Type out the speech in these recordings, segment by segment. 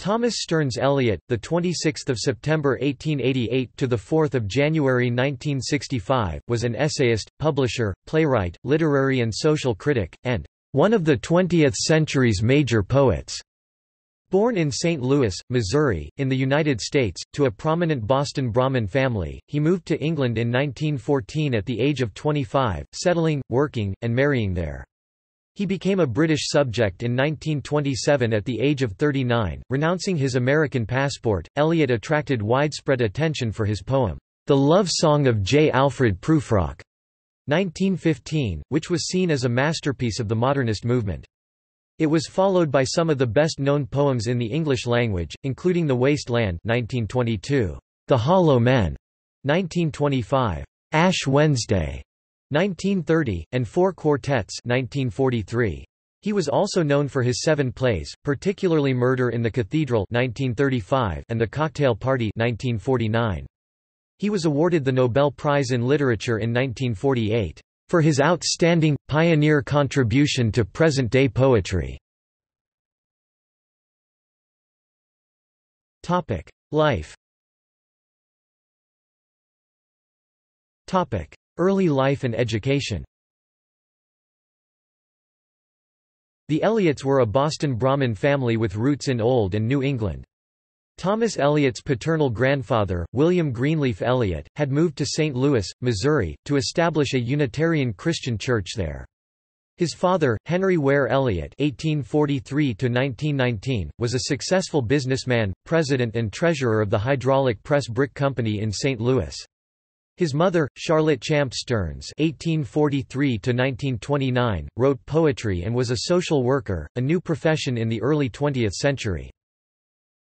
Thomas Stearns Eliot, the 26th of September 1888 to the 4th of January 1965, was an essayist, publisher, playwright, literary and social critic, and one of the 20th century's major poets. Born in St. Louis, Missouri, in the United States, to a prominent Boston Brahmin family, he moved to England in 1914 at the age of 25, settling, working, and marrying there. He became a British subject in 1927 at the age of 39. Renouncing his American passport, Eliot attracted widespread attention for his poem, The Love Song of J. Alfred Prufrock, 1915, which was seen as a masterpiece of the modernist movement. It was followed by some of the best-known poems in the English language, including The Waste Land 1922, The Hollow Men 1925, Ash Wednesday 1930, and Four Quartets 1943. He was also known for his seven plays, particularly Murder in the Cathedral 1935 and The Cocktail Party 1949. He was awarded the Nobel Prize in Literature in 1948, "...for his outstanding, pioneer contribution to present-day poetry." Life Early life and education The Eliots were a Boston Brahmin family with roots in Old and New England. Thomas Eliot's paternal grandfather, William Greenleaf Eliot, had moved to St. Louis, Missouri, to establish a Unitarian Christian church there. His father, Henry Ware Eliot (1843–1919), was a successful businessman, president and treasurer of the Hydraulic Press Brick Company in St. Louis. His mother, Charlotte Champ Stearns (1843–1929), wrote poetry and was a social worker, a new profession in the early 20th century.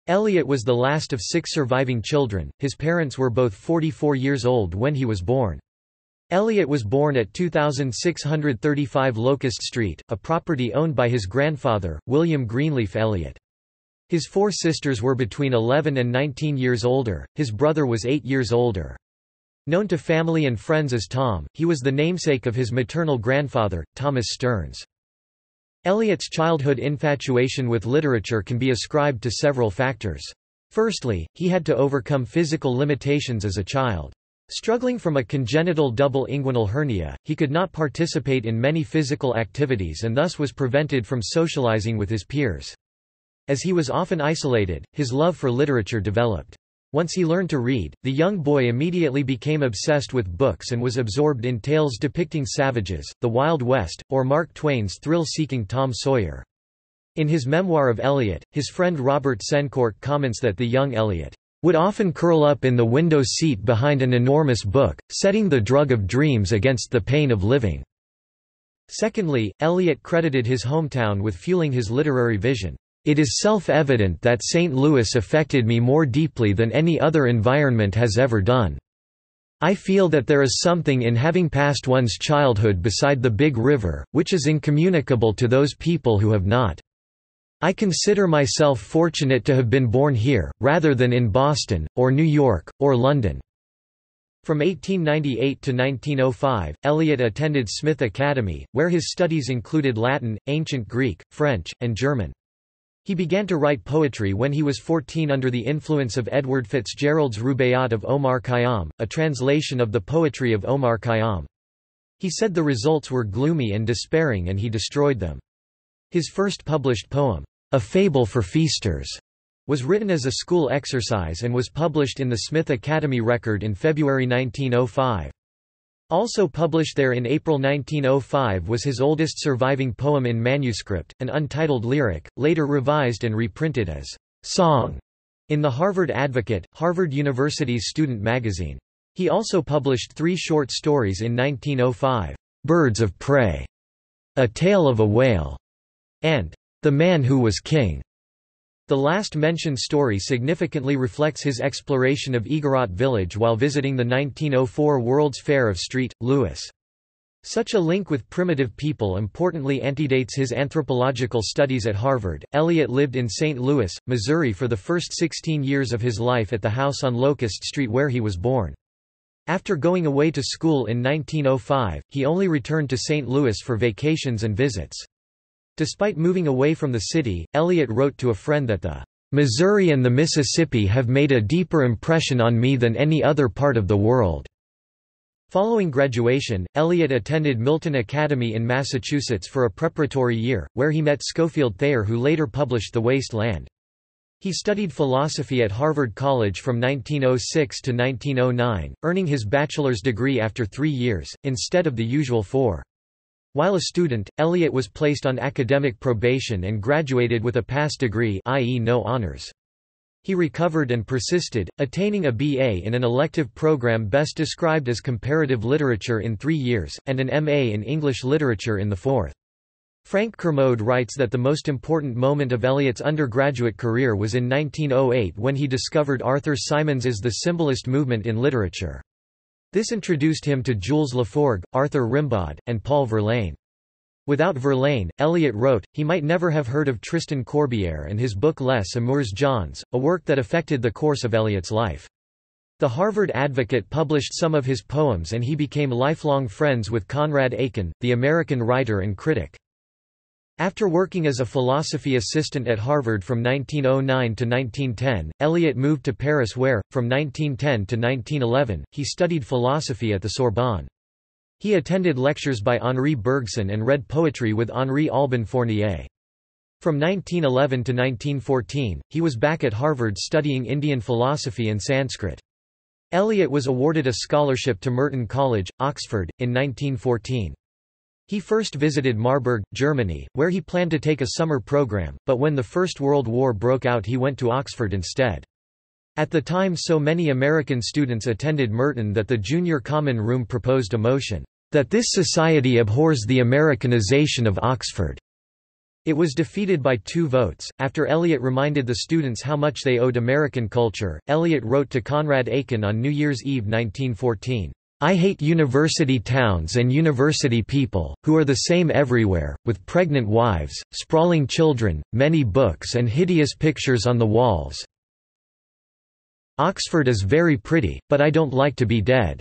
Eliot was the last of six surviving children. His parents were both 44 years old when he was born. Eliot was born at 2635 Locust Street, a property owned by his grandfather, William Greenleaf Eliot. His four sisters were between 11 and 19 years older, his brother was 8 years older. Known to family and friends as Tom, he was the namesake of his maternal grandfather, Thomas Stearns. Eliot's childhood infatuation with literature can be ascribed to several factors. Firstly, he had to overcome physical limitations as a child. Struggling from a congenital double inguinal hernia, he could not participate in many physical activities and thus was prevented from socializing with his peers. As he was often isolated, his love for literature developed. Once he learned to read, the young boy immediately became obsessed with books and was absorbed in tales depicting savages, the Wild West, or Mark Twain's thrill-seeking Tom Sawyer. In his memoir of Eliot, his friend Robert Sencourt comments that the young Eliot would often curl up in the window seat behind an enormous book, setting the drug of dreams against the pain of living. Secondly, Eliot credited his hometown with fueling his literary vision. It is self-evident that St. Louis affected me more deeply than any other environment has ever done. I feel that there is something in having passed one's childhood beside the big river, which is incommunicable to those people who have not. I consider myself fortunate to have been born here, rather than in Boston, or New York, or London. From 1898 to 1905, Eliot attended Smith Academy, where his studies included Latin, Ancient Greek, French, and German. He began to write poetry when he was 14 under the influence of Edward Fitzgerald's Rubaiyat of Omar Khayyam, a translation of the poetry of Omar Khayyam. He said the results were gloomy and despairing and he destroyed them. His first published poem, A Fable for Feasters, was written as a school exercise and was published in the Smith Academy Record in February 1905. Also published there in April 1905 was his oldest surviving poem in manuscript, an untitled lyric, later revised and reprinted as Song in the Harvard Advocate, Harvard University's student magazine. He also published three short stories in 1905, Birds of Prey, A Tale of a Whale, and The Man Who Was King. The last mentioned story significantly reflects his exploration of Igorot village while visiting the 1904 World's Fair of St. Louis. Such a link with primitive people importantly antedates his anthropological studies at Harvard. Eliot lived in St. Louis, Missouri for the first 16 years of his life at the house on Locust Street where he was born. After going away to school in 1905, he only returned to St. Louis for vacations and visits. Despite moving away from the city, Eliot wrote to a friend that the Missouri and the Mississippi have made a deeper impression on me than any other part of the world." Following graduation, Eliot attended Milton Academy in Massachusetts for a preparatory year, where he met Schofield Thayer who later published The Waste Land. He studied philosophy at Harvard College from 1906 to 1909, earning his bachelor's degree after three years, instead of the usual four. While a student, Eliot was placed on academic probation and graduated with a pass degree i.e. no honors. He recovered and persisted, attaining a BA in an elective program best described as comparative literature in three years, and an MA in English literature in the fourth. Frank Kermode writes that the most important moment of Eliot's undergraduate career was in 1908 when he discovered Arthur Symons's The Symbolist movement in literature. This introduced him to Jules Laforgue, Arthur Rimbaud, and Paul Verlaine. Without Verlaine, Eliot wrote, he might never have heard of Tristan Corbière and his book Les Amours jaunes, a work that affected the course of Eliot's life. The Harvard Advocate published some of his poems and he became lifelong friends with Conrad Aiken, the American writer and critic. After working as a philosophy assistant at Harvard from 1909 to 1910, Eliot moved to Paris where, from 1910 to 1911, he studied philosophy at the Sorbonne. He attended lectures by Henri Bergson and read poetry with Henri Alban Fournier. From 1911 to 1914, he was back at Harvard studying Indian philosophy and Sanskrit. Eliot was awarded a scholarship to Merton College, Oxford, in 1914. He first visited Marburg, Germany, where he planned to take a summer program, but when the First World War broke out he went to Oxford instead. At the time so many American students attended Merton that the Junior Common Room proposed a motion, "...that this society abhors the Americanization of Oxford." It was defeated by two votes. After Eliot reminded the students how much they owed American culture, Eliot wrote to Conrad Aiken on New Year's Eve 1914, I hate university towns and university people, who are the same everywhere, with pregnant wives, sprawling children, many books and hideous pictures on the walls. Oxford is very pretty, but I don't like to be dead."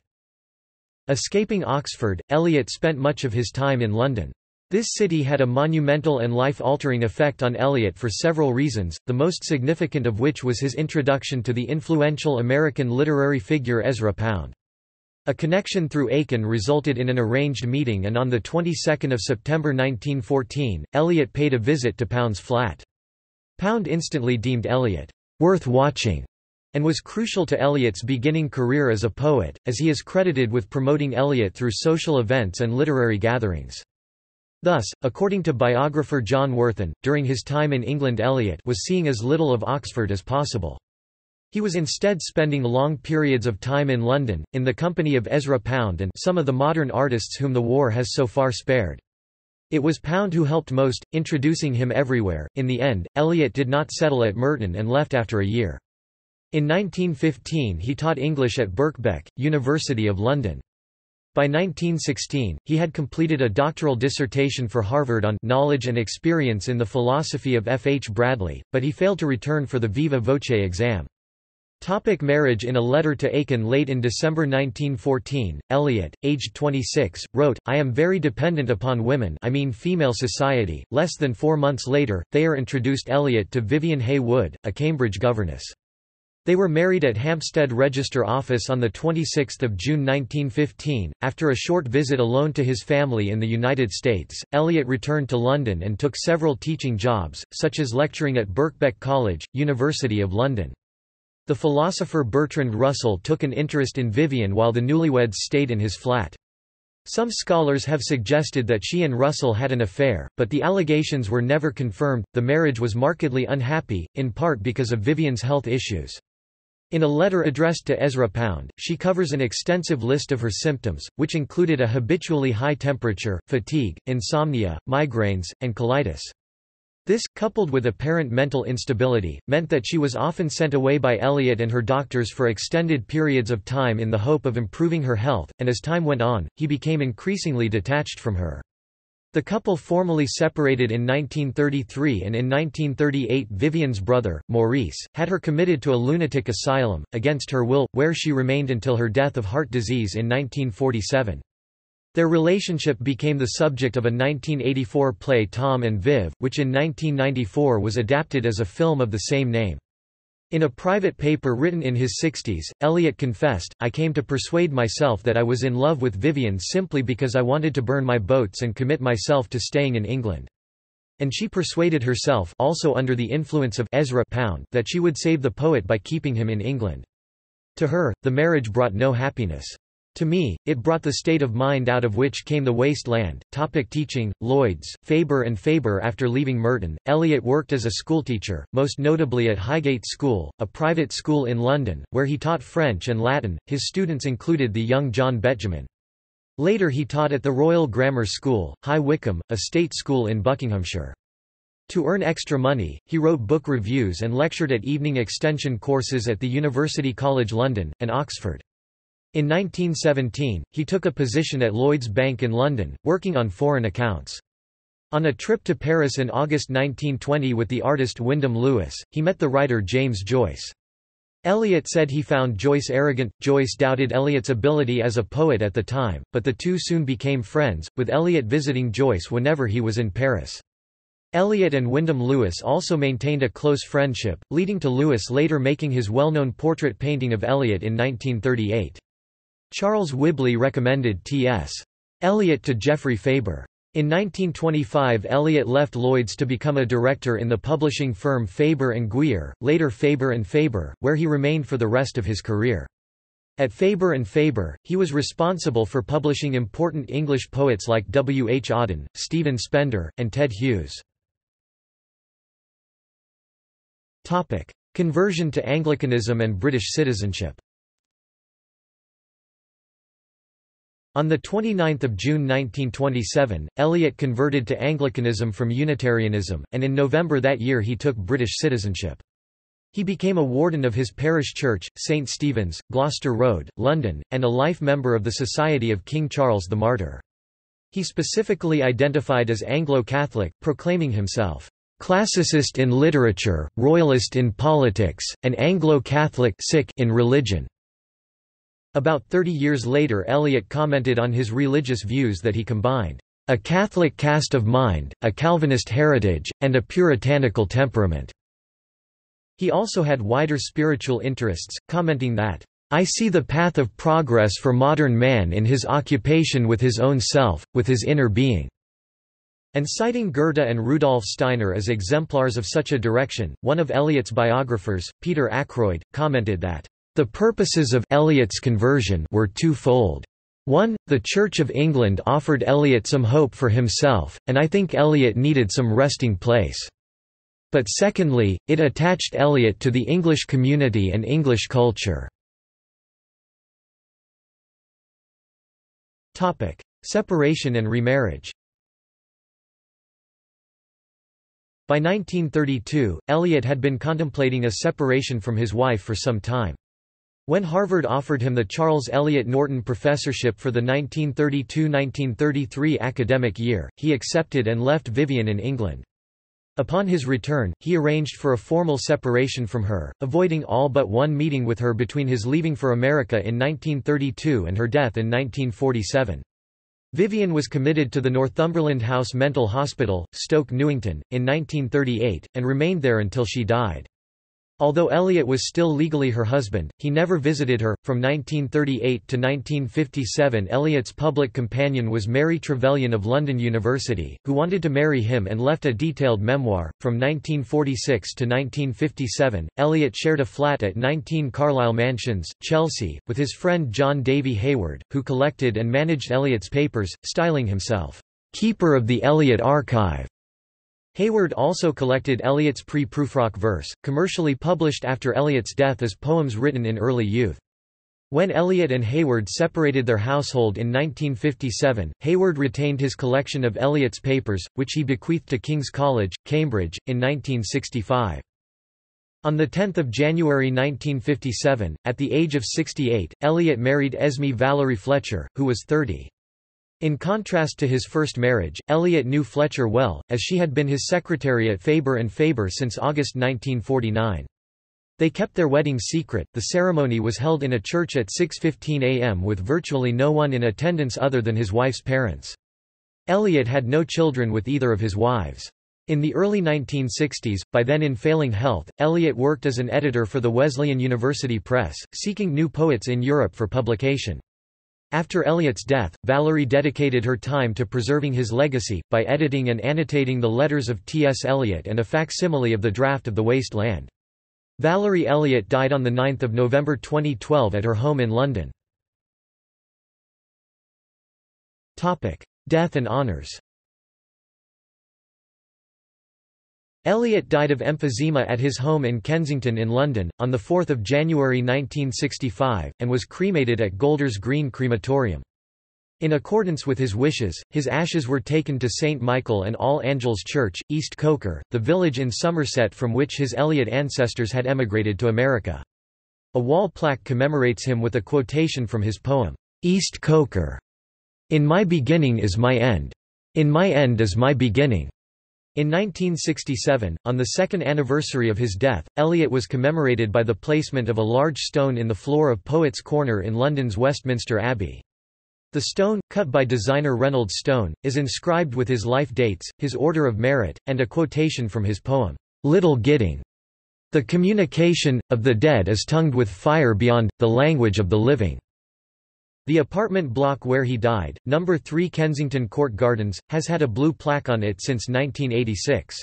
Escaping Oxford, Eliot spent much of his time in London. This city had a monumental and life-altering effect on Eliot for several reasons, the most significant of which was his introduction to the influential American literary figure Ezra Pound. A connection through Aiken resulted in an arranged meeting and on the 22nd of September 1914, Eliot paid a visit to Pound's flat. Pound instantly deemed Eliot worth watching and was crucial to Eliot's beginning career as a poet, as he is credited with promoting Eliot through social events and literary gatherings. Thus, according to biographer John Worthen, during his time in England Eliot was seeing as little of Oxford as possible. He was instead spending long periods of time in London, in the company of Ezra Pound and some of the modern artists whom the war has so far spared. It was Pound who helped most, introducing him everywhere. In the end, Eliot did not settle at Merton and left after a year. In 1915 he taught English at Birkbeck, University of London. By 1916, he had completed a doctoral dissertation for Harvard on knowledge and experience in the philosophy of F. H. Bradley, but he failed to return for the viva voce exam. Topic marriage In a letter to Aiken late in December 1914, Eliot, aged 26, wrote, I am very dependent upon women I mean female society. Less than four months later, Thayer introduced Eliot to Vivian Haigh-Wood, a Cambridge governess. They were married at Hampstead Register Office on 26 June 1915. After a short visit alone to his family in the United States, Eliot returned to London and took several teaching jobs, such as lecturing at Birkbeck College, University of London. The philosopher Bertrand Russell took an interest in Vivian while the newlyweds stayed in his flat. Some scholars have suggested that she and Russell had an affair, but the allegations were never confirmed. The marriage was markedly unhappy, in part because of Vivian's health issues. In a letter addressed to Ezra Pound, she covers an extensive list of her symptoms, which included a habitually high temperature, fatigue, insomnia, migraines, and colitis. This, coupled with apparent mental instability, meant that she was often sent away by Eliot and her doctors for extended periods of time in the hope of improving her health, and as time went on, he became increasingly detached from her. The couple formally separated in 1933 and in 1938 Vivian's brother, Maurice, had her committed to a lunatic asylum, against her will, where she remained until her death of heart disease in 1947. Their relationship became the subject of a 1984 play Tom and Viv, which in 1994 was adapted as a film of the same name. In a private paper written in his 60s, Eliot confessed, I came to persuade myself that I was in love with Vivian simply because I wanted to burn my boats and commit myself to staying in England. And she persuaded herself also under the influence of Ezra Pound that she would save the poet by keeping him in England. To her, the marriage brought no happiness. To me, it brought the state of mind out of which came the waste land. Topic teaching, Lloyds, Faber and Faber After leaving Merton, Eliot worked as a schoolteacher, most notably at Highgate School, a private school in London, where he taught French and Latin. His students included the young John Betjeman. Later he taught at the Royal Grammar School, High Wycombe, a state school in Buckinghamshire. To earn extra money, he wrote book reviews and lectured at evening extension courses at the University College London, and Oxford. In 1917, he took a position at Lloyds Bank in London, working on foreign accounts. On a trip to Paris in August 1920 with the artist Wyndham Lewis, he met the writer James Joyce. Eliot said he found Joyce arrogant. Joyce doubted Eliot's ability as a poet at the time, but the two soon became friends, with Eliot visiting Joyce whenever he was in Paris. Eliot and Wyndham Lewis also maintained a close friendship, leading to Lewis later making his well-known portrait painting of Eliot in 1938. Charles Whibley recommended T.S. Eliot to Geoffrey Faber. In 1925 Eliot left Lloyd's to become a director in the publishing firm Faber and Gwyer, later Faber and Faber, where he remained for the rest of his career. At Faber and Faber, he was responsible for publishing important English poets like W. H. Auden, Stephen Spender, and Ted Hughes. Conversion to Anglicanism and British citizenship On 29 June 1927, Eliot converted to Anglicanism from Unitarianism, and in November that year he took British citizenship. He became a warden of his parish church, St Stephen's, Gloucester Road, London, and a life member of the Society of King Charles the Martyr. He specifically identified as Anglo-Catholic, proclaiming himself, "...classicist in literature, royalist in politics, and Anglo-Catholic in religion." About 30 years later Eliot commented on his religious views that he combined a Catholic cast of mind, a Calvinist heritage, and a puritanical temperament. He also had wider spiritual interests, commenting that, I see the path of progress for modern man in his occupation with his own self, with his inner being." And citing Goethe and Rudolf Steiner as exemplars of such a direction, one of Eliot's biographers, Peter Ackroyd, commented that, the purposes of Eliot's conversion were twofold. One, the Church of England offered Eliot some hope for himself, and I think Eliot needed some resting place. But secondly, it attached Eliot to the English community and English culture. Separation and remarriage By 1932, Eliot had been contemplating a separation from his wife for some time. When Harvard offered him the Charles Eliot Norton Professorship for the 1932–1933 academic year, he accepted and left Vivian in England. Upon his return, he arranged for a formal separation from her, avoiding all but one meeting with her between his leaving for America in 1932 and her death in 1947. Vivian was committed to the Northumberland House Mental Hospital, Stoke Newington, in 1938, and remained there until she died. Although Eliot was still legally her husband, he never visited her. From 1938 to 1957, Eliot's public companion was Mary Trevelyan of London University, who wanted to marry him and left a detailed memoir. From 1946 to 1957, Eliot shared a flat at 19 Carlisle Mansions, Chelsea, with his friend John Davy Hayward, who collected and managed Eliot's papers, styling himself, Keeper of the Eliot Archive. Hayward also collected Eliot's pre-Prufrock verse, commercially published after Eliot's death as poems written in early youth. When Eliot and Hayward separated their household in 1957, Hayward retained his collection of Eliot's papers, which he bequeathed to King's College, Cambridge, in 1965. On 10 January 1957, at the age of 68, Eliot married Esme Valerie Fletcher, who was 30. In contrast to his first marriage, Eliot knew Fletcher well, as she had been his secretary at Faber and Faber since August 1949. They kept their wedding secret. The ceremony was held in a church at 6:15 a.m. with virtually no one in attendance other than his wife's parents. Eliot had no children with either of his wives. In the early 1960s, by then in failing health, Eliot worked as an editor for the Wesleyan University Press, seeking new poets in Europe for publication. After Eliot's death, Valerie dedicated her time to preserving his legacy, by editing and annotating the letters of T.S. Eliot and a facsimile of the draft of The Waste Land. Valerie Eliot died on 9 November 2012 at her home in London. Death and honours Eliot died of emphysema at his home in Kensington in London, on 4 January 1965, and was cremated at Golders Green Crematorium. In accordance with his wishes, his ashes were taken to St. Michael and All Angels Church, East Coker, the village in Somerset from which his Eliot ancestors had emigrated to America. A wall plaque commemorates him with a quotation from his poem, East Coker. In my beginning is my end. In my end is my beginning. In 1967, on the second anniversary of his death, Eliot was commemorated by the placement of a large stone in the floor of Poets' Corner in London's Westminster Abbey. The stone, cut by designer Reynolds Stone, is inscribed with his life dates, his order of merit, and a quotation from his poem, Little Gidding. The communication, of the dead is tongued with fire beyond, the language of the living. The apartment block where he died, number 3 Kensington Court Gardens, has had a blue plaque on it since 1986.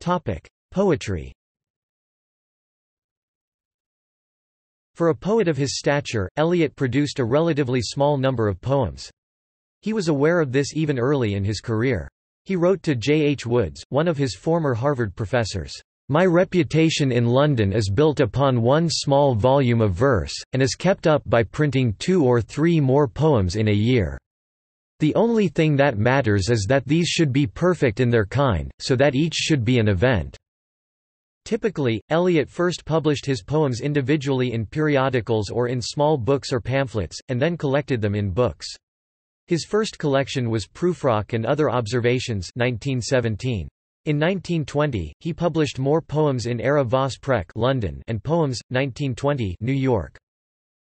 Topic: Poetry For a poet of his stature, Eliot produced a relatively small number of poems. He was aware of this even early in his career. He wrote to J. H. Woods, one of his former Harvard professors, "...my reputation in London is built upon one small volume of verse, and is kept up by printing two or three more poems in a year. The only thing that matters is that these should be perfect in their kind, so that each should be an event." Typically, Eliot first published his poems individually in periodicals or in small books or pamphlets, and then collected them in books. His first collection was Prufrock and Other Observations 1917. In 1920, he published more poems in Ara Vos Prec London and Poems, 1920 New York.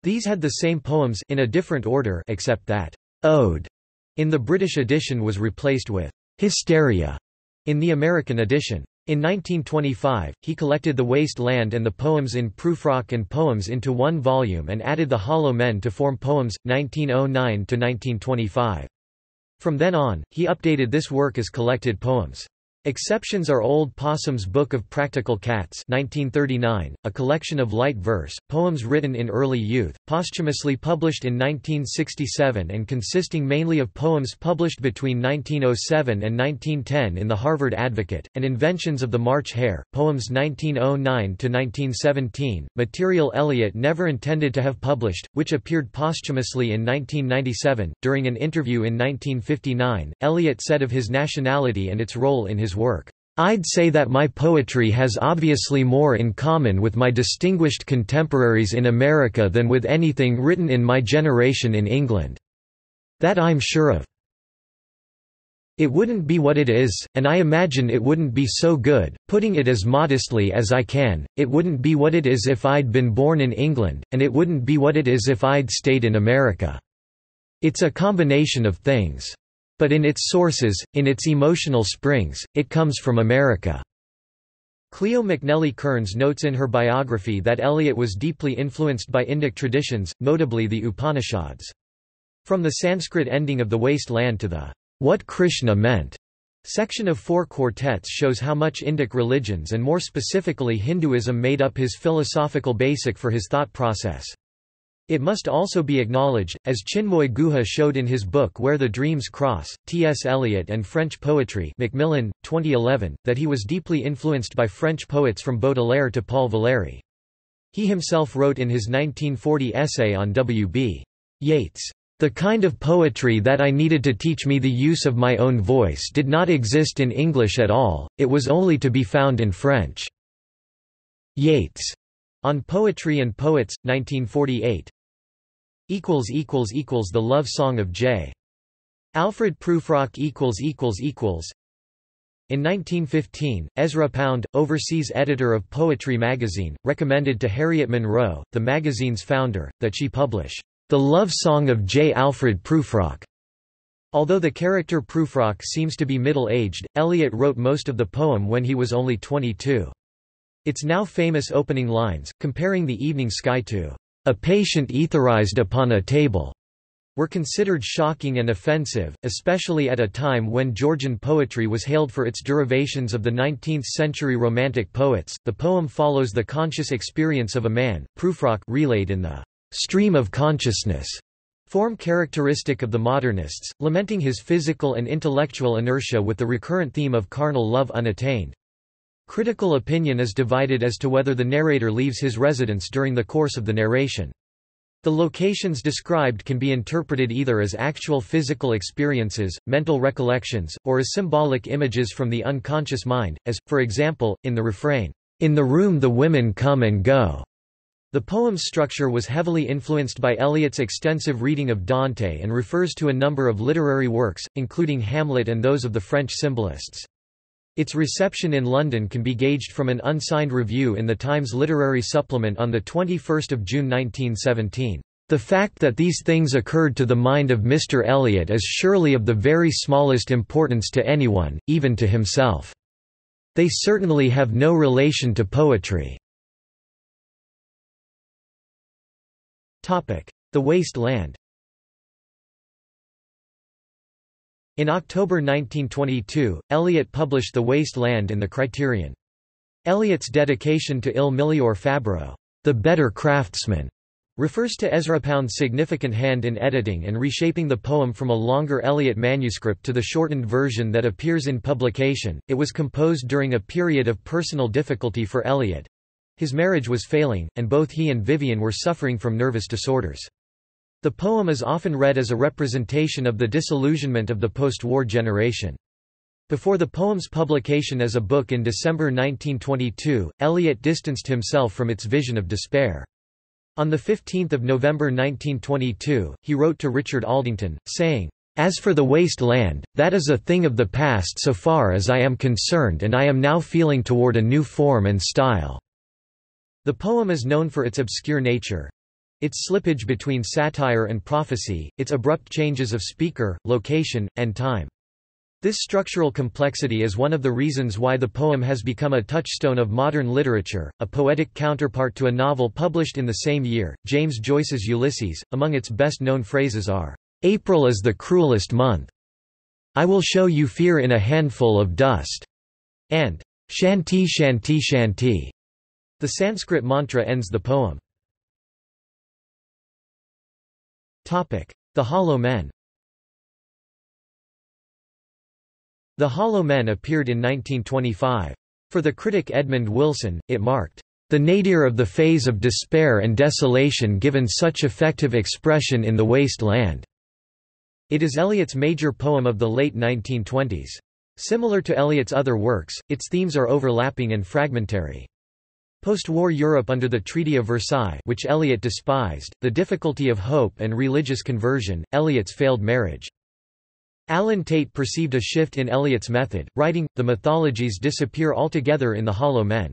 These had the same poems in a different order except that Ode in the British edition was replaced with Hysteria in the American edition. In 1925, he collected The Waste Land and the poems in Prufrock and Poems into one volume and added The Hollow Men to form Poems, 1909–1925. From then on, he updated this work as collected poems. Exceptions are Old Possum's Book of Practical Cats 1939, a collection of light verse, poems written in early youth, posthumously published in 1967 and consisting mainly of poems published between 1907 and 1910 in the Harvard Advocate, and Inventions of the March Hare, poems 1909–1917, material Eliot never intended to have published, which appeared posthumously in 1997. During an interview in 1959, Eliot said of his nationality and its role in his his work. I'd say that my poetry has obviously more in common with my distinguished contemporaries in America than with anything written in my generation in England. That I'm sure of. It wouldn't be what it is, and I imagine it wouldn't be so good, putting it as modestly as I can, it wouldn't be what it is if I'd been born in England, and it wouldn't be what it is if I'd stayed in America. It's a combination of things. But in its sources, in its emotional springs, it comes from America. Cleo McNelly Kearns notes in her biography that Eliot was deeply influenced by Indic traditions, notably the Upanishads. From the Sanskrit ending of the Waste Land to the What Krishna Meant section of four quartets shows how much Indic religions and more specifically Hinduism made up his philosophical basic for his thought process. It must also be acknowledged, as Chinmoy Guha showed in his book Where the Dreams Cross, T.S. Eliot and French Poetry Macmillan, 2011, that he was deeply influenced by French poets from Baudelaire to Paul Valéry. He himself wrote in his 1940 essay on W.B. Yeats, "...the kind of poetry that I needed to teach me the use of my own voice did not exist in English at all, it was only to be found in French." Yeats on Poetry and Poets, 1948 The Love Song of J. Alfred Prufrock equals equals equals. In 1915, Ezra Pound, overseas editor of Poetry magazine, recommended to Harriet Monroe, the magazine's founder, that she publish The Love Song of J. Alfred Prufrock. Although the character Prufrock seems to be middle-aged, Eliot wrote most of the poem when he was only 22. Its now famous opening lines, comparing the evening sky to a patient etherized upon a table, were considered shocking and offensive, especially at a time when Georgian poetry was hailed for its derivations of the 19th-century Romantic poets. The poem follows the conscious experience of a man, Prufrock relayed in the stream of consciousness form characteristic of the modernists, lamenting his physical and intellectual inertia with the recurrent theme of carnal love unattained. Critical opinion is divided as to whether the narrator leaves his residence during the course of the narration. The locations described can be interpreted either as actual physical experiences, mental recollections, or as symbolic images from the unconscious mind, as, for example, in the refrain, "'In the room the women come and go'". The poem's structure was heavily influenced by Eliot's extensive reading of Dante and refers to a number of literary works, including Hamlet and those of the French symbolists. Its reception in London can be gauged from an unsigned review in the Times Literary Supplement on 21 June 1917. The fact that these things occurred to the mind of Mr. Eliot is surely of the very smallest importance to anyone, even to himself. They certainly have no relation to poetry. The Waste Land In October 1922, Eliot published The Waste Land in the Criterion. Eliot's dedication to Il Miglior Fabbro, the better craftsman, refers to Ezra Pound's significant hand in editing and reshaping the poem from a longer Eliot manuscript to the shortened version that appears in publication. It was composed during a period of personal difficulty for Eliot. His marriage was failing, and both he and Vivian were suffering from nervous disorders. The poem is often read as a representation of the disillusionment of the post-war generation. Before the poem's publication as a book in December 1922, Eliot distanced himself from its vision of despair. On 15 November 1922, he wrote to Richard Aldington, saying, As for the waste land, that is a thing of the past so far as I am concerned and I am now feeling toward a new form and style." The poem is known for its obscure nature, its slippage between satire and prophecy, its abrupt changes of speaker, location, and time. This structural complexity is one of the reasons why the poem has become a touchstone of modern literature, a poetic counterpart to a novel published in the same year, James Joyce's Ulysses. Among its best-known phrases are, "'April is the cruelest month'", "'I will show you fear in a handful of dust'", and "'Shanti Shanti Shanti'". The Sanskrit mantra ends the poem. The Hollow Men The Hollow Men appeared in 1925. For the critic Edmund Wilson, it marked the nadir of the phase of despair and desolation given such effective expression in The Waste Land. It is Eliot's major poem of the late 1920s. Similar to Eliot's other works, its themes are overlapping and fragmentary. Post-war Europe under the Treaty of Versailles which Eliot despised, the difficulty of hope and religious conversion, Eliot's failed marriage. Allen Tate perceived a shift in Eliot's method, writing, the mythologies disappear altogether in The Hollow Men.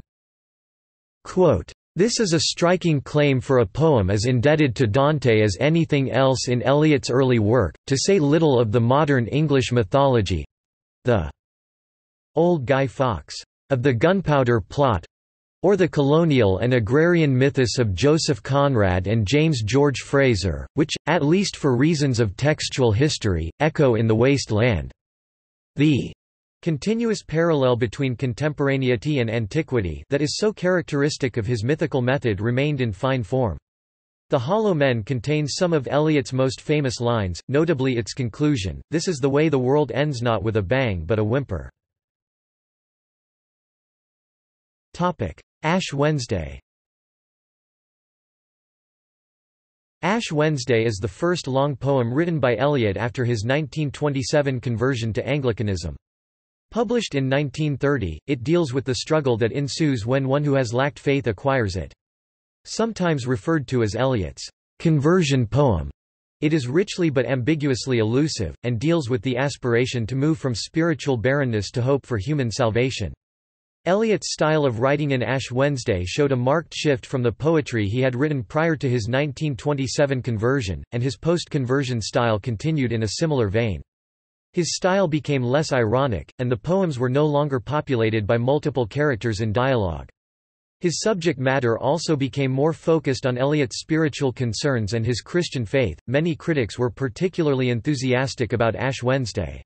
Quote, this is a striking claim for a poem as indebted to Dante as anything else in Eliot's early work, to say little of the modern English mythology—the old Guy Fawkes of the Gunpowder Plot, or the colonial and agrarian mythos of Joseph Conrad and James George Frazer, which, at least for reasons of textual history, echo in The Waste Land. The continuous parallel between contemporaneity and antiquity that is so characteristic of his mythical method remained in fine form. The Hollow Men contains some of Eliot's most famous lines, notably its conclusion, This is the way the world ends not with a bang but a whimper. Ash Wednesday Ash Wednesday is the first long poem written by Eliot after his 1927 conversion to Anglicanism. Published in 1930, it deals with the struggle that ensues when one who has lacked faith acquires it. Sometimes referred to as Eliot's conversion poem. It is richly but ambiguously elusive, and deals with the aspiration to move from spiritual barrenness to hope for human salvation. Eliot's style of writing in Ash Wednesday showed a marked shift from the poetry he had written prior to his 1927 conversion, and his post-conversion style continued in a similar vein. His style became less ironic, and the poems were no longer populated by multiple characters in dialogue. His subject matter also became more focused on Eliot's spiritual concerns and his Christian faith. Many critics were particularly enthusiastic about Ash Wednesday.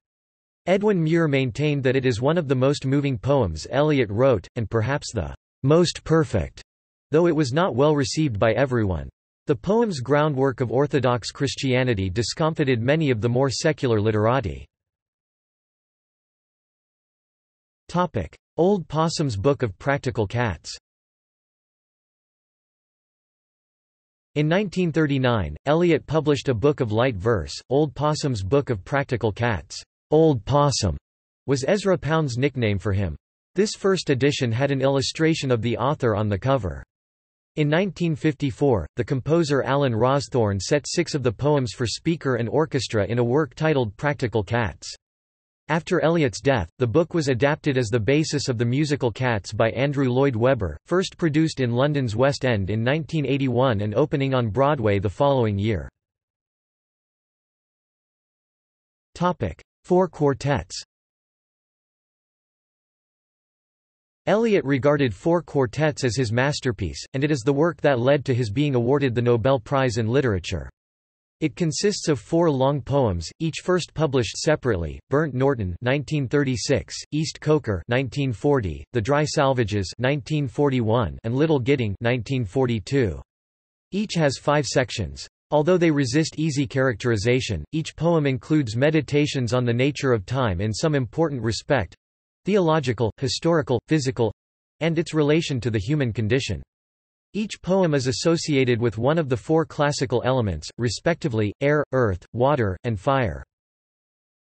Edwin Muir maintained that it is one of the most moving poems Eliot wrote, and perhaps the most perfect, though it was not well received by everyone. The poem's groundwork of Orthodox Christianity discomfited many of the more secular literati. Old Possum's Book of Practical Cats In 1939, Eliot published a book of light verse, Old Possum's Book of Practical Cats. Old Possum was Ezra Pound's nickname for him. This first edition had an illustration of the author on the cover. In 1954, the composer Alan Rawsthorne set six of the poems for speaker and orchestra in a work titled Practical Cats. After Eliot's death, the book was adapted as the basis of the musical Cats by Andrew Lloyd Webber, first produced in London's West End in 1981 and opening on Broadway the following year. Four quartets Eliot regarded Four Quartets as his masterpiece, and it is the work that led to his being awarded the Nobel Prize in Literature. It consists of four long poems, each first published separately: Burnt Norton (1936), East Coker (1940), The Dry Salvages (1941), and Little Gidding (1942). Each has five sections. Although they resist easy characterization, each poem includes meditations on the nature of time in some important respect—theological, historical, physical—and its relation to the human condition. Each poem is associated with one of the four classical elements, respectively, air, earth, water, and fire.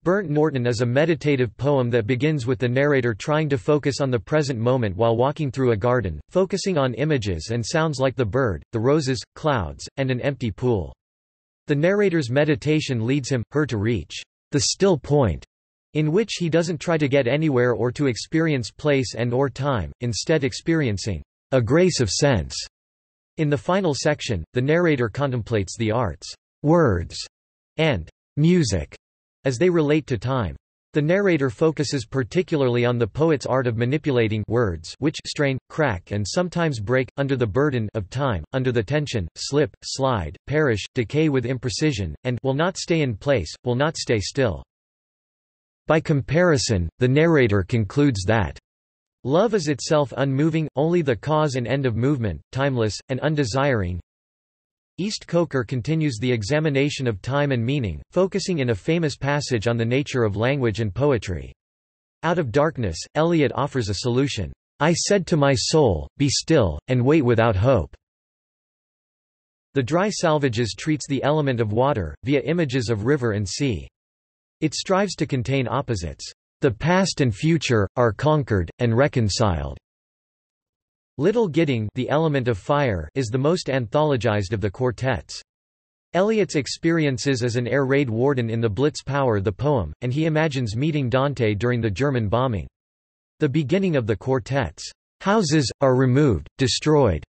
Burnt Norton is a meditative poem that begins with the narrator trying to focus on the present moment while walking through a garden, focusing on images and sounds like the bird, the roses, clouds, and an empty pool. The narrator's meditation leads him, her to reach the still point, in which he doesn't try to get anywhere or to experience place and or time, instead experiencing a grace of sense. In the final section, the narrator contemplates the arts, words, and music as they relate to time. The narrator focuses particularly on the poet's art of manipulating words which strain, crack and sometimes break, under the burden of time, under the tension, slip, slide, perish, decay with imprecision, and will not stay in place, will not stay still. By comparison, the narrator concludes that Love is itself unmoving, only the cause and end of movement, timeless, and undesiring. East Coker continues the examination of time and meaning, focusing in a famous passage on the nature of language and poetry. Out of darkness, Eliot offers a solution. I said to my soul, be still, and wait without hope. The Dry Salvages treats the element of water, via images of river and sea. It strives to contain opposites. The past and future, are conquered, and reconciled. Little Gidding the element of fire is the most anthologized of the quartets. Eliot's experiences as an air raid warden in the Blitz power the poem, and he imagines meeting Dante during the German bombing. The beginning of the quartet's houses, are removed, destroyed,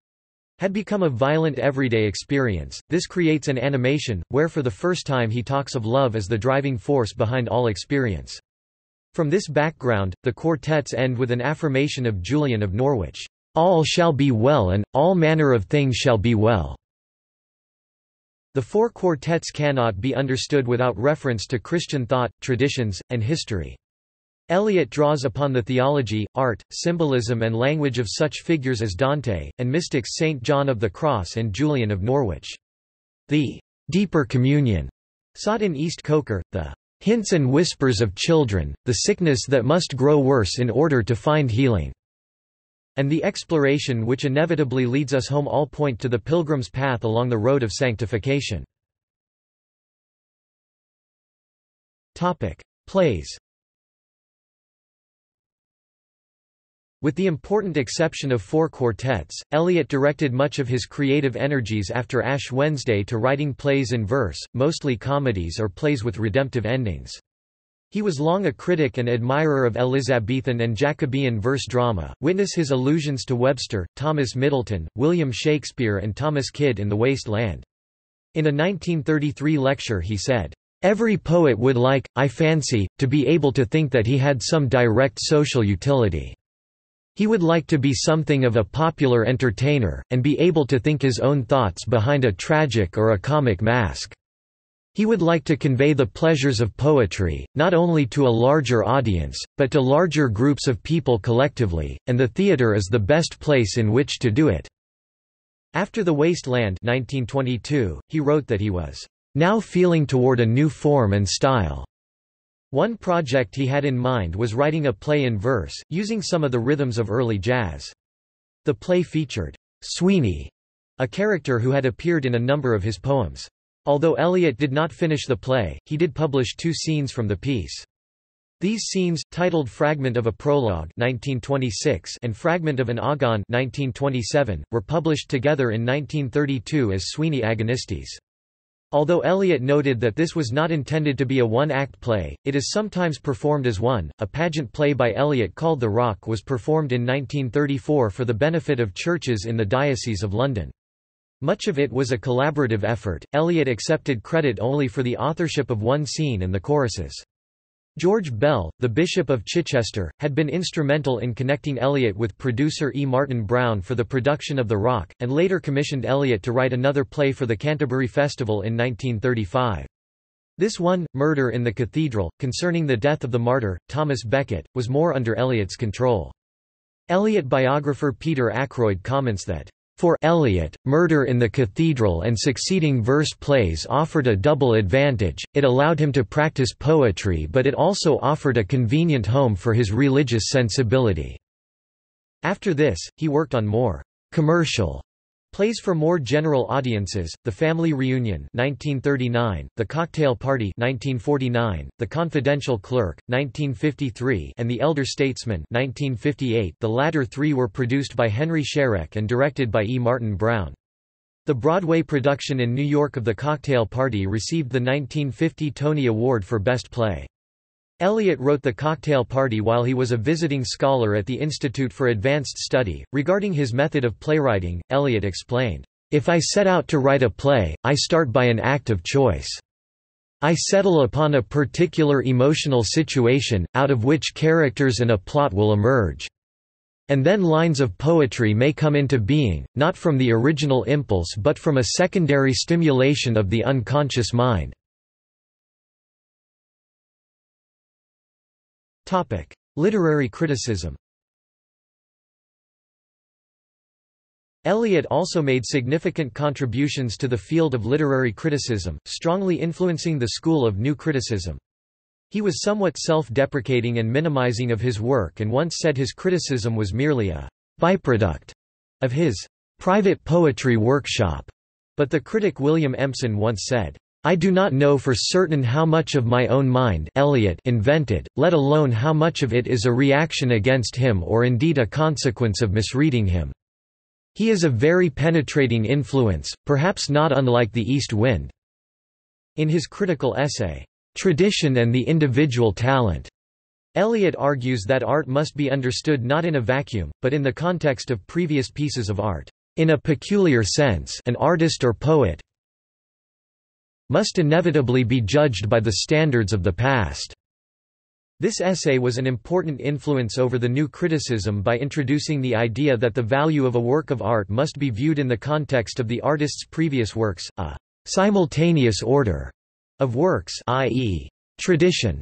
had become a violent everyday experience. This creates an animation, where for the first time he talks of love as the driving force behind all experience. From this background, the quartets end with an affirmation of Julian of Norwich, "...all shall be well and, all manner of things shall be well." The four quartets cannot be understood without reference to Christian thought, traditions, and history. Eliot draws upon the theology, art, symbolism and language of such figures as Dante, and mystics Saint John of the Cross and Julian of Norwich. The deeper communion sought in East Coker, the Hints and whispers of children, the sickness that must grow worse in order to find healing. And the exploration which inevitably leads us home all point to the pilgrim's path along the road of sanctification. Plays With the important exception of four quartets, Eliot directed much of his creative energies after Ash Wednesday to writing plays in verse, mostly comedies or plays with redemptive endings. He was long a critic and admirer of Elizabethan and Jacobean verse drama, witness his allusions to Webster, Thomas Middleton, William Shakespeare and Thomas Kyd in The Waste Land. In a 1933 lecture he said, "...every poet would like, I fancy, to be able to think that he had some direct social utility." He would like to be something of a popular entertainer, and be able to think his own thoughts behind a tragic or a comic mask. He would like to convey the pleasures of poetry, not only to a larger audience, but to larger groups of people collectively, and the theatre is the best place in which to do it." After The Waste Land 1922, he wrote that he was, "...now feeling toward a new form and style." One project he had in mind was writing a play in verse, using some of the rhythms of early jazz. The play featured Sweeney, a character who had appeared in a number of his poems. Although Eliot did not finish the play, he did publish two scenes from the piece. These scenes, titled Fragment of a Prologue 1926 and Fragment of an Agon 1927, were published together in 1932 as Sweeney Agonistes. Although Eliot noted that this was not intended to be a one-act play, it is sometimes performed as one. A pageant play by Eliot called The Rock was performed in 1934 for the benefit of churches in the Diocese of London. Much of it was a collaborative effort. Eliot accepted credit only for the authorship of one scene and the choruses. George Bell, the Bishop of Chichester, had been instrumental in connecting Eliot with producer E. Martin Browne for the production of The Rock, and later commissioned Eliot to write another play for the Canterbury Festival in 1935. This one, Murder in the Cathedral, concerning the death of the martyr, Thomas Becket, was more under Eliot's control. Eliot biographer Peter Ackroyd comments that for Eliot, Murder in the Cathedral and succeeding verse plays offered a double advantage, it allowed him to practice poetry but it also offered a convenient home for his religious sensibility. After this, he worked on more commercial Plays for more general audiences, The Family Reunion 1939, The Cocktail Party 1949, The Confidential Clerk, 1953 and The Elder Statesman 1958 the latter three were produced by Henry Sherek and directed by E. Martin Browne. The Broadway production in New York of The Cocktail Party received the 1950 Tony Award for Best Play. Eliot wrote The Cocktail Party while he was a visiting scholar at the Institute for Advanced Study. Regarding his method of playwriting, Eliot explained, If I set out to write a play, I start by an act of choice. I settle upon a particular emotional situation, out of which characters and a plot will emerge. And then lines of poetry may come into being, not from the original impulse but from a secondary stimulation of the unconscious mind. Topic: Literary criticism. Eliot also made significant contributions to the field of literary criticism, strongly influencing the school of New Criticism. He was somewhat self-deprecating and minimizing of his work and once said his criticism was merely a byproduct of his private poetry workshop. But the critic William Empson once said, I do not know for certain how much of my own mind Eliot invented, let alone how much of it is a reaction against him or indeed a consequence of misreading him. He is a very penetrating influence, perhaps not unlike the east wind." In his critical essay, "'Tradition and the Individual Talent' Eliot argues that art must be understood not in a vacuum, but in the context of previous pieces of art. In a peculiar sense an artist or poet, must inevitably be judged by the standards of the past. This essay was an important influence over the new criticism by introducing the idea that the value of a work of art must be viewed in the context of the artist's previous works, a simultaneous order of works i.e., tradition.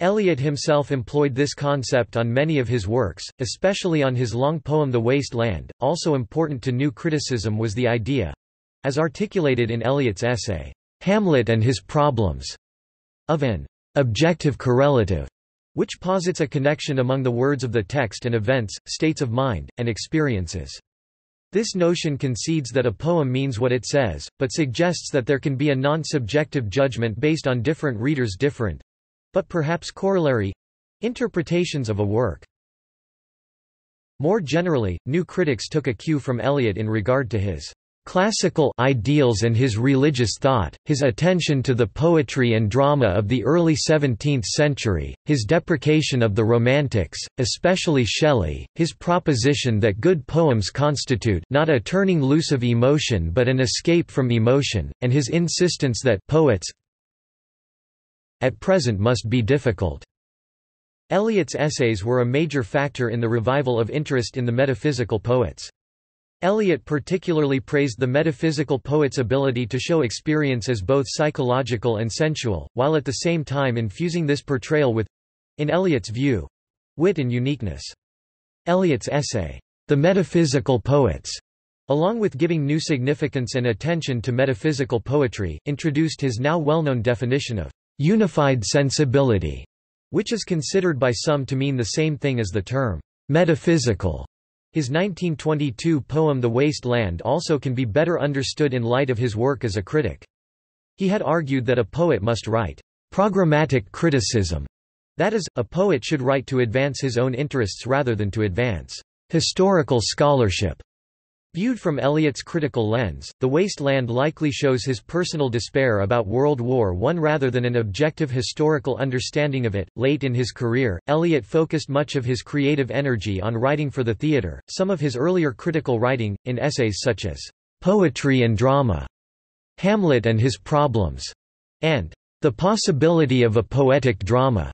Eliot himself employed this concept on many of his works, especially on his long poem The Waste Land. Also important to new criticism was the idea as articulated in Eliot's essay, Hamlet and His Problems, of an objective correlative, which posits a connection among the words of the text and events, states of mind, and experiences. This notion concedes that a poem means what it says, but suggests that there can be a non-subjective judgment based on different readers' different—but perhaps corollary—interpretations of a work. More generally, new critics took a cue from Eliot in regard to his classical ideals and his religious thought, his attention to the poetry and drama of the early 17th century, his deprecation of the Romantics, especially Shelley, his proposition that good poems constitute not a turning loose of emotion but an escape from emotion, and his insistence that poets at present must be difficult. Eliot's essays were a major factor in the revival of interest in the metaphysical poets. Eliot particularly praised the metaphysical poet's ability to show experience as both psychological and sensual, while at the same time infusing this portrayal with—in Eliot's view, wit and uniqueness. Eliot's essay, The Metaphysical Poets, along with giving new significance and attention to metaphysical poetry, introduced his now well-known definition of unified sensibility, which is considered by some to mean the same thing as the term metaphysical. His 1922 poem The Waste Land also can be better understood in light of his work as a critic. He had argued that a poet must write programmatic criticism, that is, a poet should write to advance his own interests rather than to advance historical scholarship. Viewed from Eliot's critical lens, The Waste Land likely shows his personal despair about World War I rather than an objective historical understanding of it. Late in his career, Eliot focused much of his creative energy on writing for the theatre. Some of his earlier critical writing, in essays such as Poetry and Drama, Hamlet and His Problems, and The Possibility of a Poetic Drama,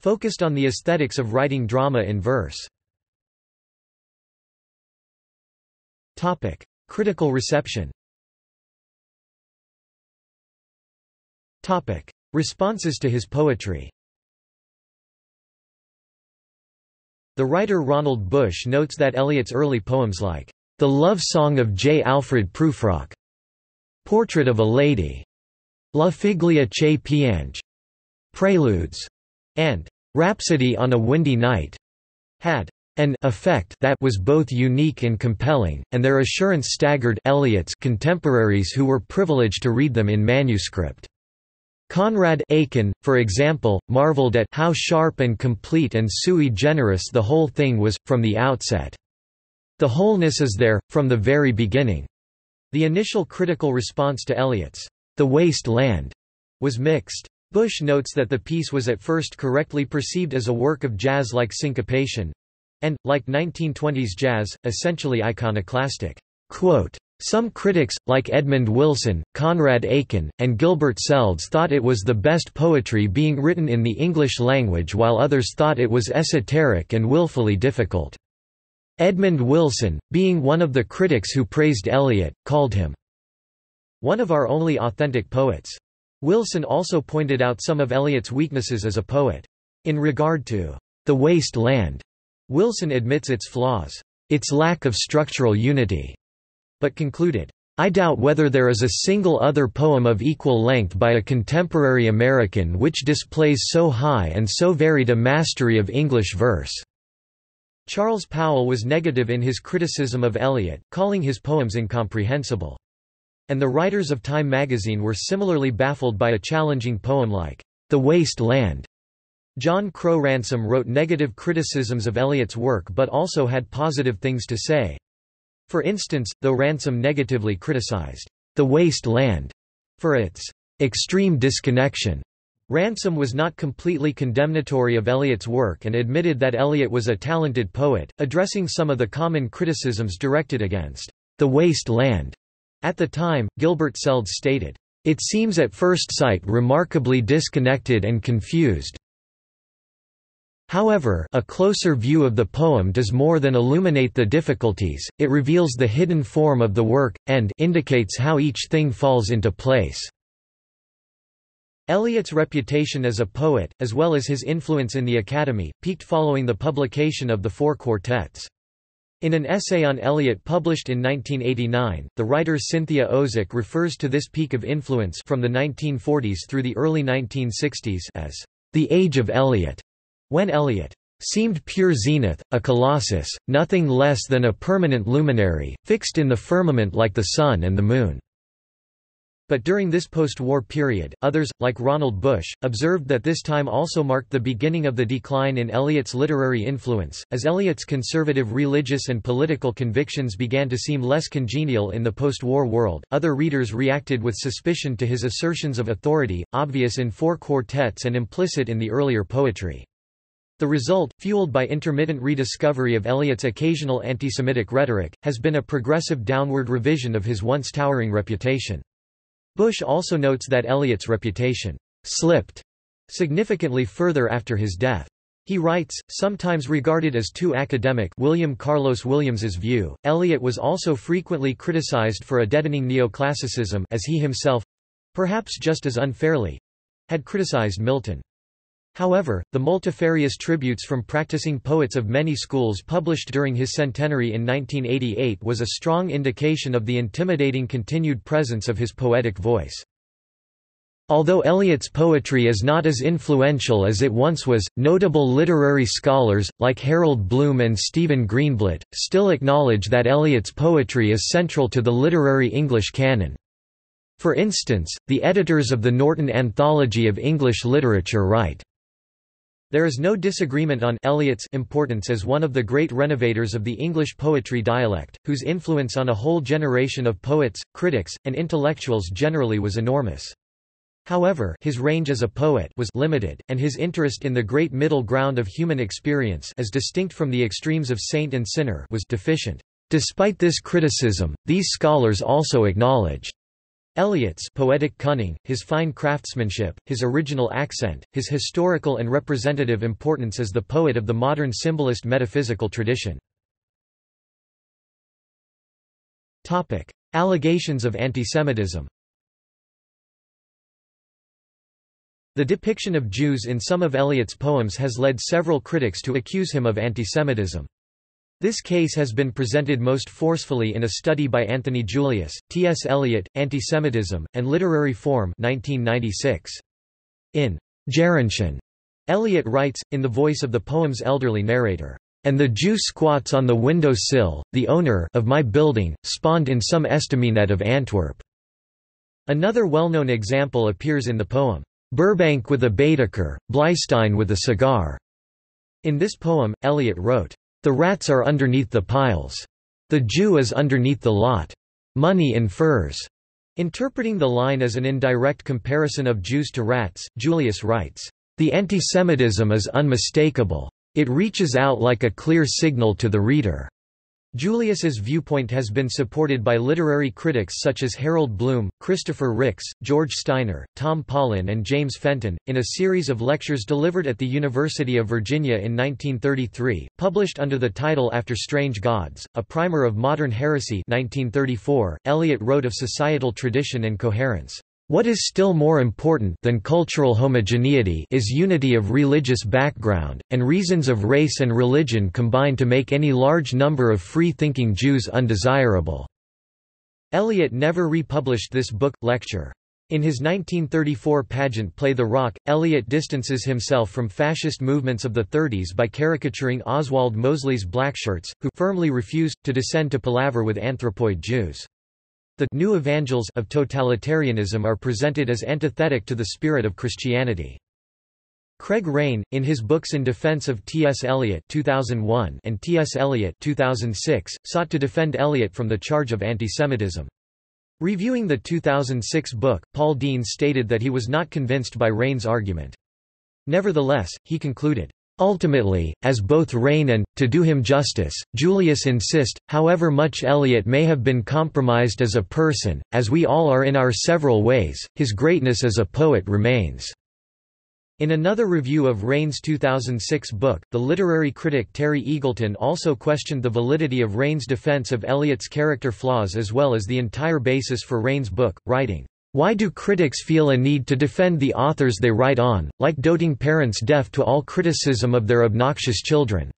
focused on the aesthetics of writing drama in verse. Topic: Critical reception. Topic: Responses to his poetry. The writer Ronald Bush notes that Eliot's early poems like The Love Song of J. Alfred Prufrock, Portrait of a Lady, La Figlia che piange, Preludes, and Rhapsody on a Windy Night, had an effect that was both unique and compelling, and their assurance staggered Eliot's contemporaries who were privileged to read them in manuscript. Conrad Aiken, for example, marveled at how sharp and complete and sui generis the whole thing was, from the outset. The wholeness is there, from the very beginning. The initial critical response to Eliot's The Waste Land was mixed. Bush notes that the piece was at first correctly perceived as a work of jazz-like syncopation, and, like 1920s jazz, essentially iconoclastic. Quote, some critics, like Edmund Wilson, Conrad Aiken, and Gilbert Seldes thought it was the best poetry being written in the English language while others thought it was esoteric and willfully difficult. Edmund Wilson, being one of the critics who praised Eliot, called him one of our only authentic poets. Wilson also pointed out some of Eliot's weaknesses as a poet. In regard to the waste land, Wilson admits its flaws, its lack of structural unity, but concluded, I doubt whether there is a single other poem of equal length by a contemporary American which displays so high and so varied a mastery of English verse. Charles Powell was negative in his criticism of Eliot, calling his poems incomprehensible. And the writers of Time magazine were similarly baffled by a challenging poem like, The Waste Land, John Crowe Ransom wrote negative criticisms of Eliot's work but also had positive things to say. For instance, though Ransom negatively criticized The Waste Land for its extreme disconnection, Ransom was not completely condemnatory of Eliot's work and admitted that Eliot was a talented poet, addressing some of the common criticisms directed against The Waste Land. At the time, Gilbert Seldes stated, It seems at first sight remarkably disconnected and confused, However, a closer view of the poem does more than illuminate the difficulties, it reveals the hidden form of the work, and indicates how each thing falls into place. Eliot's reputation as a poet, as well as his influence in the Academy, peaked following the publication of the four quartets. In an essay on Eliot published in 1989, the writer Cynthia Ozick refers to this peak of influence from the 1940s through the early 1960s as the Age of Eliot. When Eliot seemed pure zenith, a colossus, nothing less than a permanent luminary, fixed in the firmament like the sun and the moon. But during this post-war period, others, like Ronald Bush, observed that this time also marked the beginning of the decline in Eliot's literary influence, as Eliot's conservative religious and political convictions began to seem less congenial in the post-war world. Other readers reacted with suspicion to his assertions of authority, obvious in four quartets and implicit in the earlier poetry. The result, fueled by intermittent rediscovery of Eliot's occasional anti-Semitic rhetoric, has been a progressive downward revision of his once towering reputation. Bush also notes that Eliot's reputation slipped significantly further after his death. He writes, sometimes regarded as too academic William Carlos Williams's view, Eliot was also frequently criticized for a deadening neoclassicism as he himself—perhaps just as unfairly—had criticized Milton. However, the multifarious tributes from practicing poets of many schools published during his centenary in 1988 was a strong indication of the intimidating continued presence of his poetic voice. Although Eliot's poetry is not as influential as it once was, notable literary scholars, like Harold Bloom and Stephen Greenblatt, still acknowledge that Eliot's poetry is central to the literary English canon. For instance, the editors of the Norton Anthology of English Literature write, there is no disagreement on Eliot's importance as one of the great renovators of the English poetry dialect, whose influence on a whole generation of poets, critics, and intellectuals generally was enormous. However his range as a poet was limited, and his interest in the great middle ground of human experience as distinct from the extremes of saint and sinner was deficient. Despite this criticism, these scholars also acknowledged Eliot's poetic cunning, his fine craftsmanship, his original accent, his historical and representative importance as the poet of the modern symbolist metaphysical tradition. Topic: Allegations of antisemitism The depiction of Jews in some of Eliot's poems has led several critics to accuse him of antisemitism. This case has been presented most forcefully in a study by Anthony Julius, T. S. Eliot, Antisemitism, and Literary Form 1996. In Gerontion, Eliot writes, in the voice of the poem's elderly narrator, "...and the Jew squats on the window sill, the owner of my building, spawned in some estaminet of Antwerp." Another well-known example appears in the poem, "...Burbank with a Baedeker, Bleistein with a cigar." In this poem, Eliot wrote, the rats are underneath the piles. The Jew is underneath the lot. Money in furs. Interpreting the line as an indirect comparison of Jews to rats, Julius writes, The antisemitism is unmistakable. It reaches out like a clear signal to the reader. Julius's viewpoint has been supported by literary critics such as Harold Bloom, Christopher Ricks, George Steiner, Tom Paulin and James Fenton, in a series of lectures delivered at the University of Virginia in 1933, published under the title After Strange Gods, A Primer of Modern Heresy 1934, Eliot wrote of societal tradition and coherence. What is still more important than cultural homogeneity is unity of religious background, and reasons of race and religion combine to make any large number of free-thinking Jews undesirable." Eliot never republished this book, lecture. In his 1934 pageant play The Rock, Eliot distances himself from fascist movements of the 30s by caricaturing Oswald Mosley's blackshirts, who firmly refused, to descend to palaver with anthropoid Jews. The new evangels of totalitarianism are presented as antithetic to the spirit of Christianity. Craig Raine, in his books in defense of T.S. Eliot 2001 and T.S. Eliot 2006, sought to defend Eliot from the charge of antisemitism. Reviewing the 2006 book, Paul Dean stated that he was not convinced by Raine's argument. Nevertheless, he concluded, Ultimately, as both Raine and, to do him justice, Julius insist, however much Eliot may have been compromised as a person, as we all are in our several ways, his greatness as a poet remains." In another review of Raine's 2006 book, the literary critic Terry Eagleton also questioned the validity of Raine's defense of Eliot's character flaws as well as the entire basis for Raine's book, writing, why do critics feel a need to defend the authors they write on, like doting parents deaf to all criticism of their obnoxious children?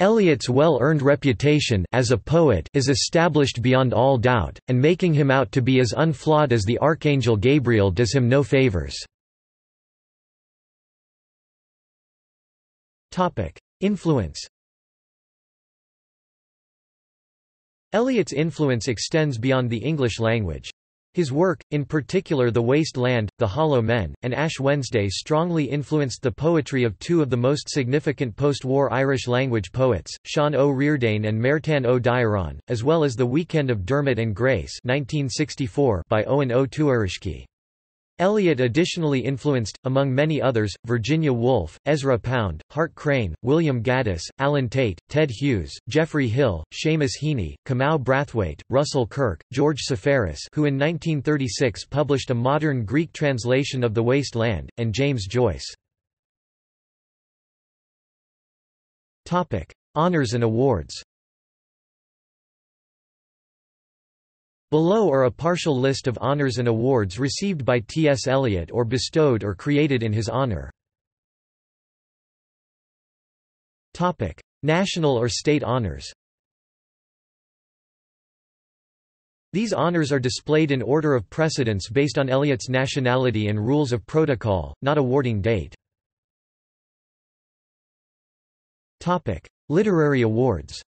Eliot's well-earned reputation as a poet is established beyond all doubt, and making him out to be as unflawed as the Archangel Gabriel does him no favors. Influence Eliot's influence extends beyond the English language. His work, in particular The Waste Land, The Hollow Men, and Ash Wednesday strongly influenced the poetry of two of the most significant post-war Irish-language poets, Seán Ó Ríordáin and Máirtín Ó Direáin, as well as The Weekend of Dermot and Grace 1964 by Owen O. Eliot additionally influenced, among many others, Virginia Woolf, Ezra Pound, Hart Crane, William Gaddis, Allen Tate, Ted Hughes, Geoffrey Hill, Seamus Heaney, Kamau Brathwaite, Russell Kirk, George Seferis who in 1936 published a modern Greek translation of The Waste Land, and James Joyce. Honours and awards Below are a partial list of honors and awards received by T. S. Eliot or bestowed or created in his honor. National or state honors These honors are displayed in order of precedence based on Eliot's nationality and rules of protocol, not awarding date. Literary awards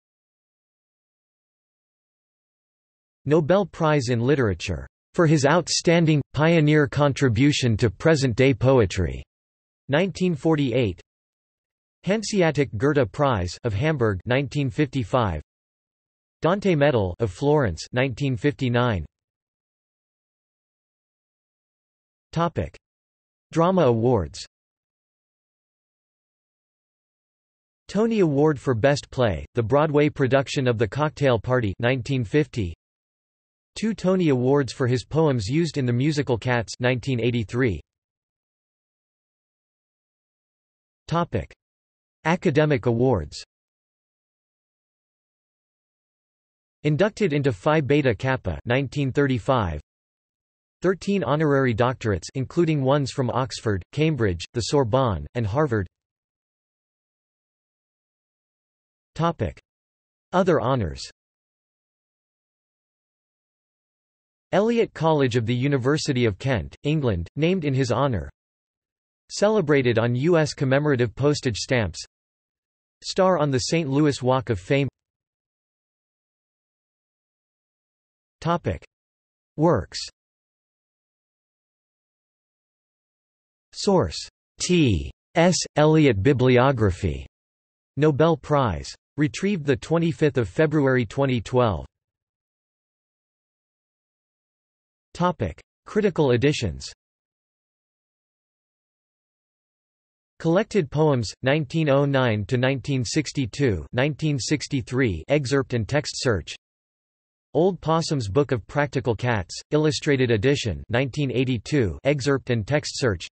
Nobel Prize in Literature, "...for his outstanding, pioneer contribution to present-day poetry", 1948 Hanseatic Goethe Prize of Hamburg 1955 Dante Medal of Florence 1959 Topic. Drama Awards. Tony Award for Best Play, the Broadway production of The Cocktail Party 1950 Two Tony Awards for his poems used in the musical Cats 1983. Topic: Academic awards. Inducted into Phi Beta Kappa 1935. 13 honorary doctorates including ones from Oxford, Cambridge, the Sorbonne, and Harvard. Topic: Other honors. Eliot College of the University of Kent, England, named in his honour Celebrated on U.S. commemorative postage stamps Star on the St. Louis Walk of Fame Topic. Works Source T. S. Eliot Bibliography Nobel Prize. Retrieved 25 February 2012 Topic: Critical editions. Collected Poems 1909 to 1962, 1963 excerpt and text search. Old Possum's Book of Practical Cats, Illustrated Edition 1982 excerpt and text search.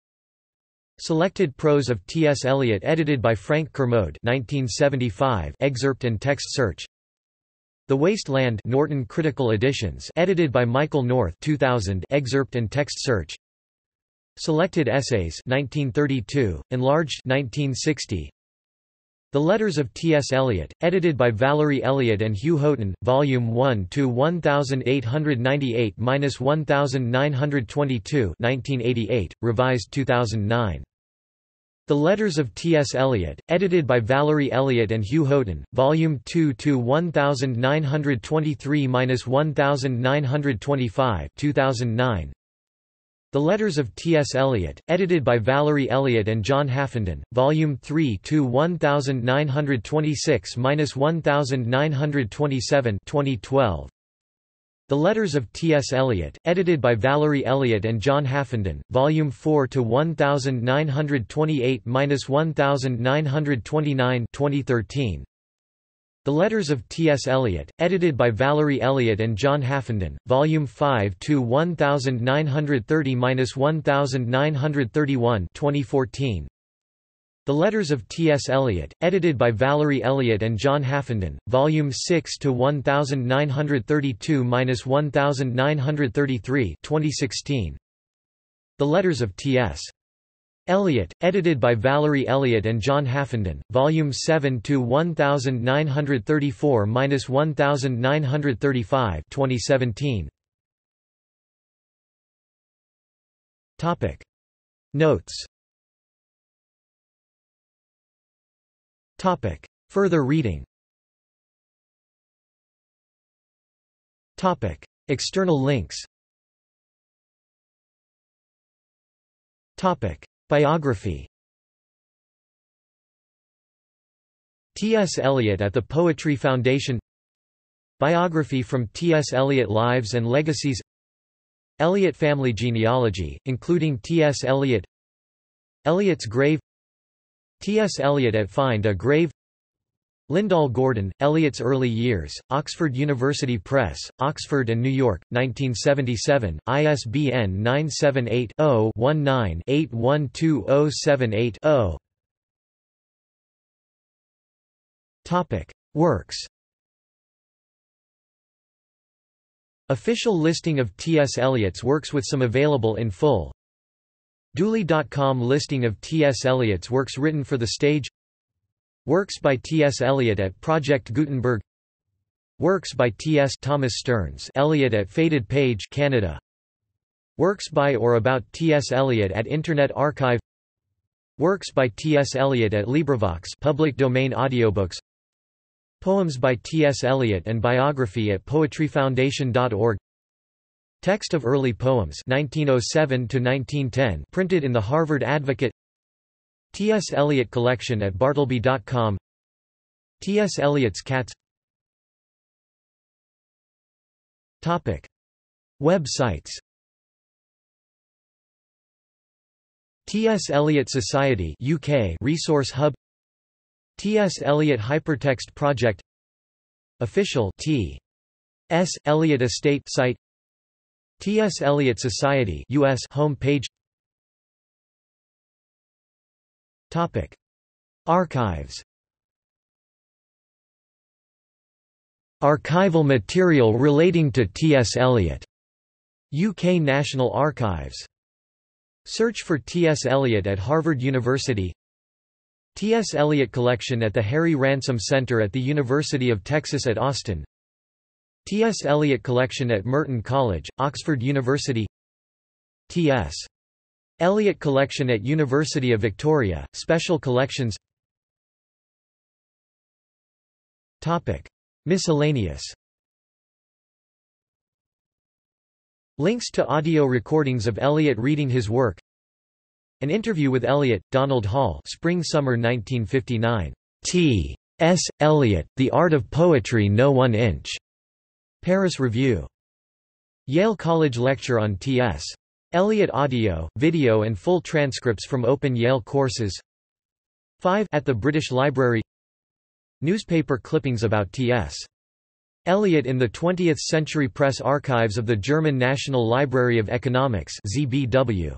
Selected Prose of T. S. Eliot edited by Frank Kermode 1975 excerpt and text search. The Waste Land Norton Critical Editions edited by Michael North 2000 excerpt and text search. Selected Essays 1932 enlarged 1960 The Letters of T S Eliot edited by Valerie Eliot and Hugh Haughton volume 1 to 1898-1922 1988 revised 2009 the Letters of T. S. Eliot, edited by Valerie Eliot and Hugh Haughton, Volume 2 to 1923-1925 2009. The Letters of T. S. Eliot, edited by Valerie Eliot and John Haffenden, Volume 3 to 1926-1927 2012. The Letters of T. S. Eliot, edited by Valerie Eliot and John Haffenden, Volume 4 to 1928-1929 2013. The Letters of T. S. Eliot, edited by Valerie Eliot and John Haffenden, Volume 5 to 1930-1931 2014. The Letters of T. S. Eliot, edited by Valerie Eliot and John Haffenden, Volume 6 to 1932-1933 2016. The Letters of T. S. Eliot, edited by Valerie Eliot and John Haffenden, Volume 7 to 1934-1935 2017. Topic. Notes Topic. Further reading Topic. External links Topic. Biography T.S. Eliot at the Poetry Foundation Biography from T.S. Eliot Lives and Legacies Eliot Family Genealogy, including T.S. Eliot Eliot's Grave T. S. Eliot at Find a Grave Lyndall Gordon, Eliot's Early Years, Oxford University Press, Oxford and New York, 1977, ISBN 978 0 19 812078 Topic: Works. Official listing of T.S. Eliot's works with some available in full. Doollee.com listing of T.S. Eliot's works written for the stage. Works by T.S. Eliot at Project Gutenberg. Works by T.S. Thomas Stearns Eliot at Faded Page, Canada. Works by or about T.S. Eliot at Internet Archive. Works by T.S. Eliot at LibriVox public domain audiobooks. Poems by T. S. Eliot and biography at poetryfoundation.org Text of early poems 1907 1910 printed in the Harvard Advocate T. S. Eliot collection at bartleby.com T. S. Eliot's Cats Topic Websites T. S. Eliot Society UK Resource Hub T. S. Eliot Hypertext Project Official T. S. Eliot Estate site T. S. Eliot Society US home page Topic Archives Archival material relating to T. S. Eliot UK National Archives Search for T. S. Eliot at Harvard University T. S. Eliot Collection at the Harry Ransom Center at the University of Texas at Austin T. S. Eliot Collection at Merton College, Oxford University T. S. Eliot Collection at University of Victoria, Special Collections Topic. Miscellaneous Links to audio recordings of Eliot reading his work an interview with Eliot, Donald Hall Spring-Summer 1959. T. S. Eliot, The Art of Poetry No One Inch. Paris Review. Yale College Lecture on T.S. Eliot audio, video and full transcripts from open Yale courses 5 at the British Library Newspaper clippings about T.S. Eliot in the 20th Century Press Archives of the German National Library of Economics ZBW.